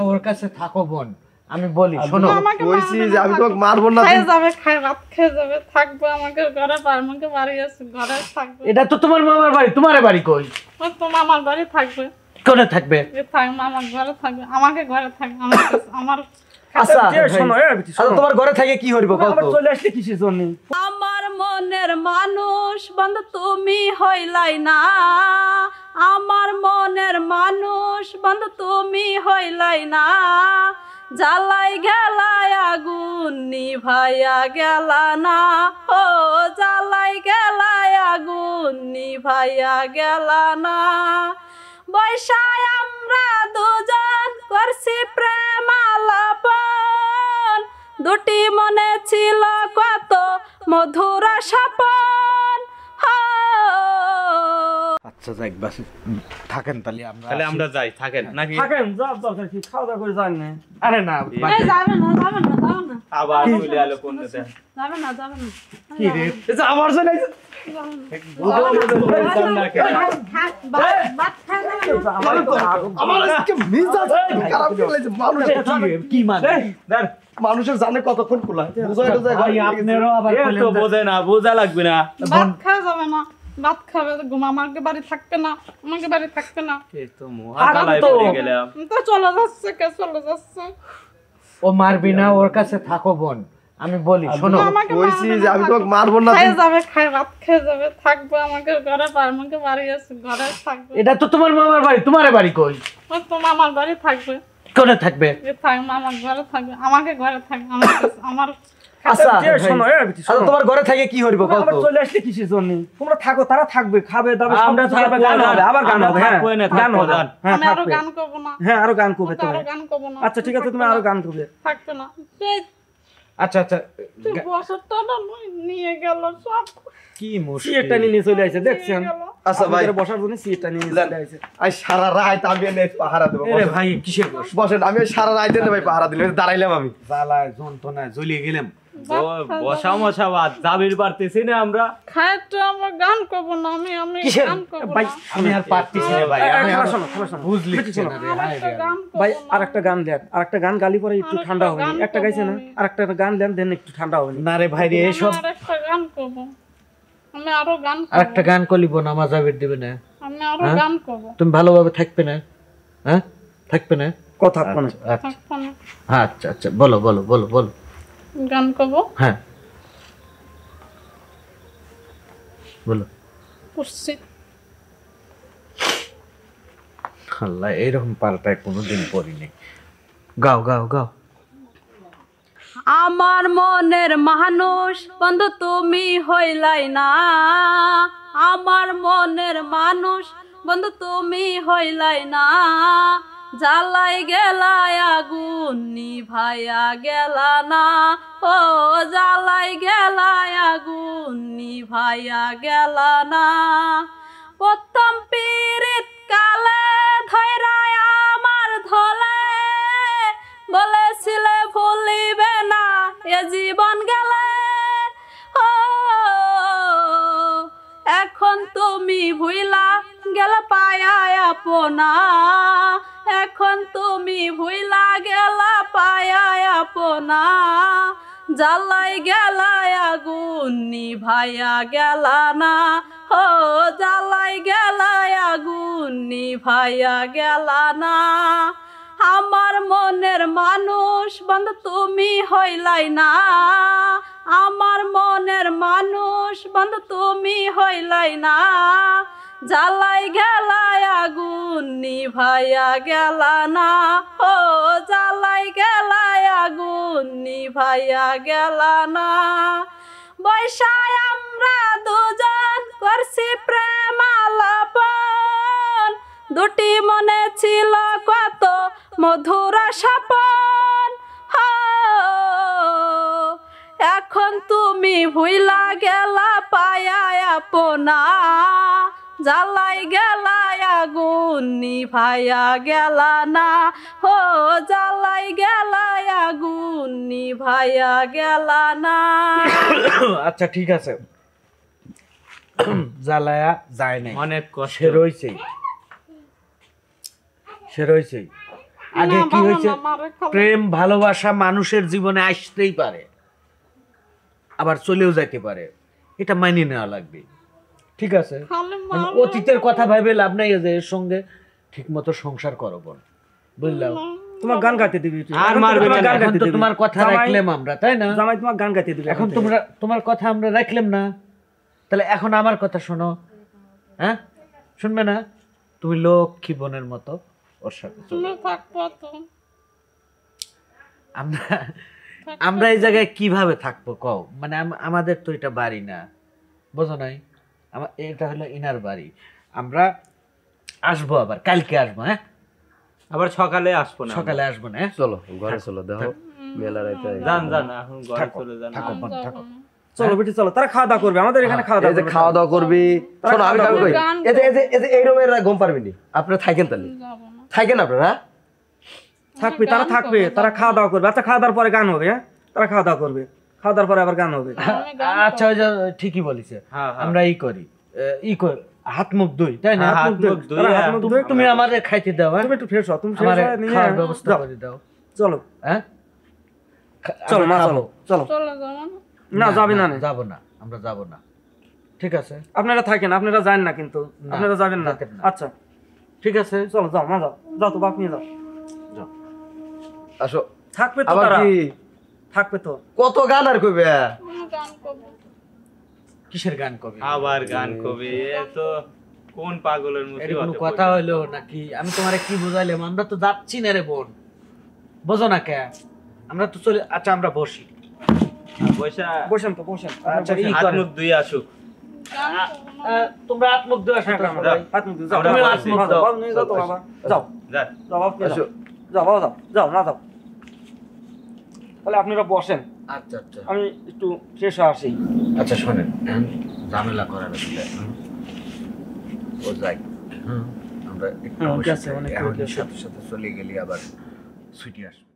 ওর কাছে থাকো বোন আমি বলি শোনো। কইছি যে আমি। তোকে মারবো না খেয়ে যাবে খাই ভাত খেয়ে যাবে থাকবে আমাকে ঘরে পার আমাকে বাড়ি আছে ঘরে থাকবে। এটা তো তোমার মামার বাড়ি তোমার বাড়ি কই? ও তোমার আমার বাড়ি থাকবে। কোনে থাকবে? এ থাকবে আমার ঘরে থাকবে আমাকে ঘরে থাকবে আমার আমার আচ্ছা শোনো এ, আচ্ছা শোনো। তোমার ঘরে থাকে কি হইব কত চলে আসলে কিসের জন্য? আমার মনের মানুষ বন্ধু তুমি হইলাই না। আমার মনের মানুষ বন্ধু তুমি হইলাই না। জ্বালাই গেলাই আগুন নিভাইয়া গেলা না। ও, জ্বালাই গেলাই আগুন নিভাইয়া গেলা না। বৈশায় আমরা দুজন করছি প্রেম দুটি মনে ছিল কত মধুর স্বপন। হো। আচ্ছা যাক বাস থাকেন তাহলে আমরা তাহলে আমরা যাই থাকেন নাকি? থাকেন যাও দরকার কি খাওয়া দাওয়া করে যান না। আরে না এই যাবে না যাবে না যাবে না। আবার চলে এলো কোন দেশে যাবে না যাবে না। কি রে? এই যে আমার জন্য মানুষের মানে। মানুষের জানে কতক্ষণ খোলা। বোঝা লাগবে না। ভাত খাবে ঘুম আমাকে বাড়ি থাকবে না আমাকে বাড়ি থাকবে না। এই তো মহাকালায় পড়ে গেলাম। তো চলে যাচ্ছে কে চলে যাচ্ছে। ও মারবি না ওর কাছে থাকো বোন। আমি বলি শোনো। কইছি যে আমি। তোকে মারবো না খেয়ে যাবে খাই ভাত খেয়ে যাবে থাকবে আমাকে ঘরে পার আমাকে বাড়ি আছে ঘরে থাকবে। এটা তো তোমার মামার বাড়ি তোমার বাড়ি কই? ও তোমার আমার বাড়ি থাকবে। কোনে থাকবে? এ থাকবে আমার ঘরে থাকবে আমাকে ঘরে থাকবে আমার আমার আচ্ছা এ, শোনো এ, আচ্ছা শোনো। তোমার ঘরে থাকে কি হইব কত চলে আসলে কিসের জন্য? তোমরা থাকো তারা থাকবে খাবে দাবে আমরা সব গান হবে আবার গান হবে হ্যাঁ গান হবে হ্যাঁ আমি আরও গান করব না। হ্যাঁ আরও গান করবে তুমি গান করব না। আচ্ছা ঠিক আছে তুমি আরও গান করবে। থাকবে না। আচ্ছা আচ্ছা বছরটা না নিয়ে গেল সব। কি মুশকিল। সিটটা নিয়ে চলে আসে দেখছেন? আচ্ছা ভাই। বসার জন্য সিটটা নিয়ে চলে আসে আজ সারা রাত আমি এনে পাহারা দেবো ভাই কিসের বস? বসেন আমি সারা রাত এনে ভাই পাহারা দিলাম দাঁড়াইলাম আমি। জ্বালায় যন্ত্রণায় জ্বলিয়ে গেলাম। বসা মশা বাদ পারতেছি না আমরা। খায় তো আমার গান করব না আমি আমি গান করব ভাই, আমি আর পারতেছি না ভাই আমি আর শোনো, শোনো। বুঝলি শোনো। গান ভাই করব একটা গান দেন আর একটা গান গালি পরে একটু ঠান্ডা হবে। একটা গাইছে না করব আমি। আর একটা গান দেন দেন একটু ঠান্ডা হবে। না রে ভাই রে আমি এসব আর গান করব। আমি আরও দিবে না। আমি আরও হ্যাঁ? গান করব। তুমি ভালোভাবে থাকবে না? হ্যাঁ? থাকবে না? কথা আচ্ছা আচ্ছা আচ্ছা বলো বলো বলো বলো। গান করব? হ্যাঁ। বলো। করছি। আল্লাহ এইরকম পাল্টায় কোনোদিন পড়িনি। গাও গাও গাও। আমার মনের মানুষ বন্ধু তুমি হইলাই না। আমার মনের মানুষ বন্ধু তুমি হইলাই না। জ্বালাই গেলাই আগুন নিভাইয়া গেলা না। ও জ্বালাই গেলাই আগুন নিভাইয়া গেলা না। প্রথম পীড়িত কালে ধৈরায় আমার ধলে, বলেছিলে ভুলিবে না এ জীবন গেলে। ও, এখন তুমি ভুইলা, গেলে পায়া আপনা। এখন তুমি ভুইলা গেলা, পায়া আপনা। জ্বালাই গেলাই আগুন নিভাইয়া গেলা না। ও, জ্বালাই গেলাই আগুন নিভাইয়া গেলা না। আমার মনের মানুষ বন্ধু, তুমি হইলাই না। আমার মনের মানুষ বন্ধু, তুমি হইলাই না। জ্বালাই গেলাই আগুন, নিভাইয়া গেলা না। ও, জ্বালাই গেলাই আগুন, নিভাইয়া গেলা না। বৈশায় আমরা দুজন করছি প্রেম আলাপন দুটি মনে ছিল কত মধুর স্বপন। এখন তুমি ভুইলা গেলা পায়া আপনা। জ্বালাই গেলাই আগুন নিভাইয়া গেলা না। হো জ্বালাই গেলাই আগুন নিভাইয়া গেলা না। আচ্ছা ঠিক আছে। জ্বালায়া যায় নাই। অনেক কষ্ট। সে রয়েছেই সে রয়েছেই আগে কি হয়েছে। প্রেম ভালোবাসা মানুষের জীবনে আসতেই পারে। আবার চলেও যাইতে পারে। এটা মানিয়ে নেওয়া লাগবে। ঠিক আছে। অতীতের কথা ভাবে লাভ নাই যে এর সঙ্গে ঠিক মতো সংসার করো বোন বুঝলাম? তোমার গান গাইতে দিবি আর মারবে না, গান গাইতে দিবি। তোমার কথা রাখলাম আমরা তাই না? জামাই তোমার গান গাইতে দিবি এখন তোমরা তোমার কথা আমরা রাখলাম না। তাহলে এখন আমার কথা শোনো। হ্যাঁ? শুনবে না? তুমি লক্ষ্মী বোনের মতো ওর সাথে চলো। তুমি থাকব তো। আমরা আমরা এই জায়গায় কীভাবে থাকব কও? মানে আমাদের তো এটা বাড়ি না। বোঝো নাই? আমার এটা হলো ইনার বাড়ি। আমরা আসব আবার কালকে আসব হ্যাঁ? আবার সকালে আসব না সকালে আসব না হ্যাঁ? চলো ঘরে চলো দেখো মেলা রাইতে যান যান এখন ঘরে থাকো, চলে যান। থাকো থাকো। চলো বেটি চলো তারা খাওয়া দাওয়া করবে আমাদের এখানে খাওয়া এই দাওয়া যে করবে। খাওয়া দাওয়া করবি শোনো আমি করি গান এই যে এই যে এই যে এই রুমের ঘুম পারবি নি? আপনারা থাকেন তাহলে। যাব না। থাকেন আপনারা? হ্যাঁ? থাকবে তারা থাকবে তারা খাওয়া দাওয়া করবে। আচ্ছা খাওয়া দাওয়ার পরে গান হবে হ্যাঁ? তারা খাওয়া দাওয়া করবে। খাওয়া দাওয়ার পরে আবার গান হবে। আচ্ছা ওই যে ঠিকই বলিছে। হ্যাঁ, হ্যাঁ। আমরা ই করি। ই করি হাত মুখ ধুই তাই না? হ্যাঁ, হাত মুখ ধুই। হ্যাঁ। তুমি- তুমি আমারে খাইতে দাও হ্যাঁ? তুমি একটু ফ্রেশ হও তুমি ফ্রেশ আমারে হয়ে নিয়ে খাওয়ার ব্যবস্থা করে দাও। চলো। হ্যাঁ? চলো মা চলো চলো। না? না যাবি না। যাব না আমরা যাব না। ঠিক আছে? আপনারা থাকেন আপনারা যান না কিন্তু। আপনারা যাবেন না। আচ্ছা। ঠিক আছে? চলো যাও মা যাও। যাও তো বাপ নিয়ে যাও। যাও। আসো। থাকবে তো আবার তারা। কি থাকবে তো। কত গান আর কইবে? আমি গান করব কিসের গান কবি? আবার গান কবি তো কোন পাগলের এর কোনো কথা। হইল নাকি? আমি তোমারে কি বুঝাইলাম? আমরা তো যাচ্ছি না রে বোন। বোঝো না কে? আমরা তো চলে আচ্ছা আমরা বসি। পয়সা বসেন তো বসেন। আচ্ছা, বসেন। ই হাত দুই আসুক। না। তোমরা আত্মক দেওয়া আমরা হাত মুখ যাও। তুমি। দাও যাও। যাও। যাও। বাবা যাও। যাও যাও। যাও মা যাও। তাহলে আপনারা বসেন। আচ্ছা আচ্ছা। আমি একটু ফ্রেশ হয়ে আসি। আচ্ছা শোনেন এখন ঝামেলা করার আসলে ও যাই হুম, আমরা একটু। সাথে সাথে চলে গেলি আবার ছুটি আসবে।